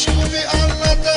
aşkımı anlat.